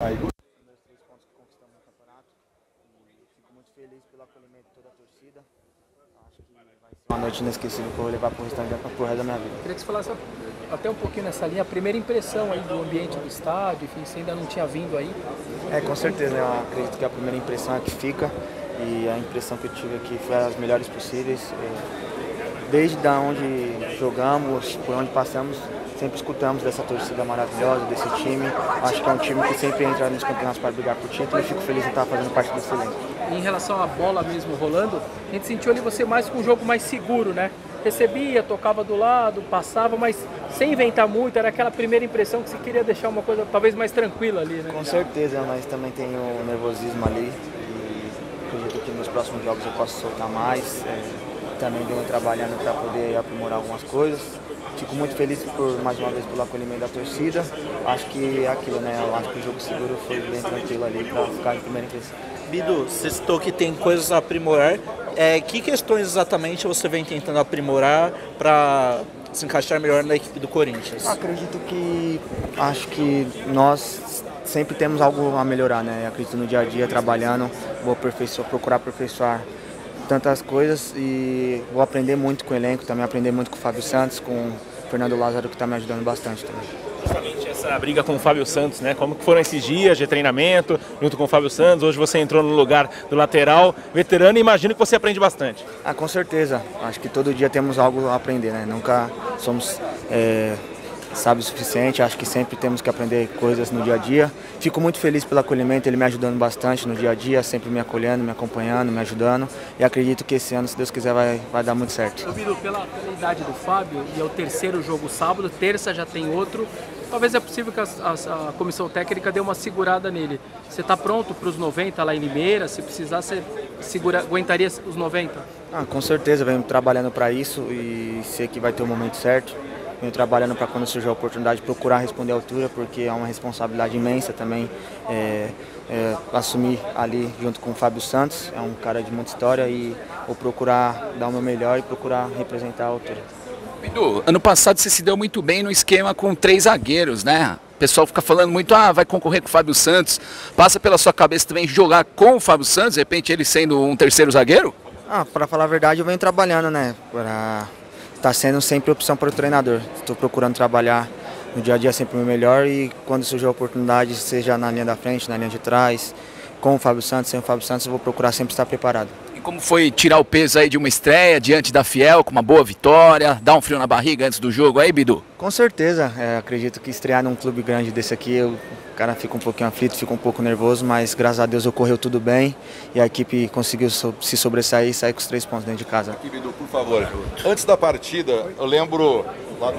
Aí. Meus três pontos que conquistamos no campeonato. E fico muito feliz pelo acolhimento de toda a torcida. Acho que vai ser uma noite inesquecível que eu vou levar pro restante da resto da minha vida. Queria que você falasse até um pouquinho nessa linha, a primeira impressão aí do ambiente do estádio, enfim, você ainda não tinha vindo aí. É, com certeza, né? eu acredito que a primeira impressão é que fica e a impressão que eu tive aqui foi as melhores possíveis. É, Desde da onde jogamos, por onde passamos, sempre escutamos dessa torcida maravilhosa, desse time. Acho que é um time que sempre entra nos campeonatos para brigar por título e fico feliz em estar fazendo parte desse elenco. Em relação à bola mesmo rolando, a gente sentiu ali você mais com um jogo mais seguro, né? Recebia, tocava do lado, passava, mas sem inventar muito, era aquela primeira impressão que você queria deixar uma coisa talvez mais tranquila ali, né? Com certeza, mas também tem o nervosismo ali e acredito que nos próximos jogos eu posso soltar mais. É, também venho trabalhando para poder aprimorar algumas coisas. Fico muito feliz por mais uma vez pelo acolhimento da torcida. Acho que é aquilo, né? Eu acho que o jogo seguro foi bem tranquilo ali para ficar em primeira impressão. Bidu, você citou que tem coisas a aprimorar. É, que questões exatamente você vem tentando aprimorar para se encaixar melhor na equipe do Corinthians? Acredito que acho que nós sempre temos algo a melhorar, né? Acredito no dia a dia trabalhando, vou aperfeiçoar, procurar aperfeiçoar tantas coisas e vou aprender muito com o elenco, também aprender muito com o Fábio Santos, com o Fernando Lázaro que está me ajudando bastante também. Justamente essa briga com o Fábio Santos, né? Como que foram esses dias de treinamento junto com o Fábio Santos? Hoje você entrou no lugar do lateral veterano e imagino que você aprende bastante. Ah, com certeza. Acho que todo dia temos algo a aprender, né? Nunca somos é sabe o suficiente. Acho que sempre temos que aprender coisas no dia a dia. Fico muito feliz pelo acolhimento, ele me ajudando bastante no dia a dia, sempre me acolhendo, me acompanhando, me ajudando. E acredito que esse ano, se Deus quiser, vai, vai dar muito certo. Biru, pela, pela idade do Fábio, e é o terceiro jogo sábado, terça já tem outro. Talvez é possível que a, a, a comissão técnica dê uma segurada nele. Você está pronto para os 90 lá em Limeira? Se precisar, você segura, aguentaria os 90? Ah, com certeza, venho trabalhando para isso e sei que vai ter o momento certo venho trabalhando para quando surgir a oportunidade procurar responder à altura, porque é uma responsabilidade imensa também é, é, assumir ali junto com o Fábio Santos, é um cara de muita história e vou procurar dar o meu melhor e procurar representar a altura. Bidu, ano passado você se deu muito bem no esquema com três zagueiros, né? O pessoal fica falando muito, ah, vai concorrer com o Fábio Santos. Passa pela sua cabeça também jogar com o Fábio Santos, de repente ele sendo um terceiro zagueiro? Ah, para falar a verdade, eu venho trabalhando, né? Para está sendo sempre opção para o treinador. Estou procurando trabalhar no dia a dia sempre o melhor e quando surgir a oportunidade, seja na linha da frente, na linha de trás, com o Fábio Santos, sem o Fábio Santos, eu vou procurar sempre estar preparado. E como foi tirar o peso aí de uma estreia diante da Fiel, com uma boa vitória, dar um frio na barriga antes do jogo aí, Bidu? Com certeza, é, acredito que estrear num clube grande desse aqui, eu, o cara fica um pouquinho aflito, fica um pouco nervoso, mas graças a Deus ocorreu tudo bem e a equipe conseguiu so, se sobressair e sair com os três pontos dentro de casa. Aqui, Bidu, por favor. Antes da partida, eu lembro lá